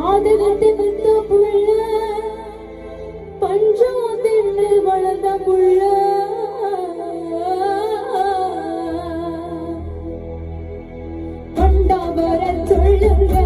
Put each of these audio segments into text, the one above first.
காதலிட்டு வந்த புள்ள பஞ்சம் தின்னு வளர்ந்த புள்ள. பண்டாவர சொல்லுங்க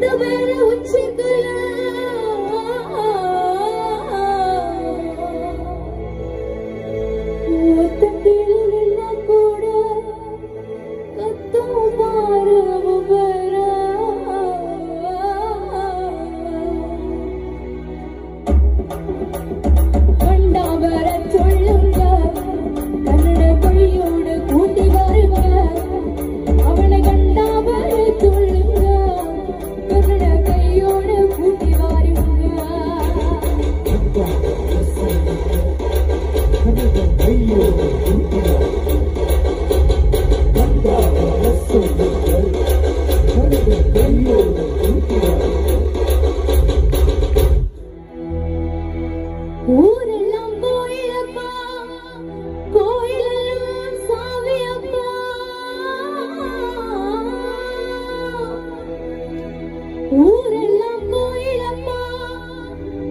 the better with chicken.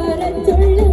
அவரத்துள்ள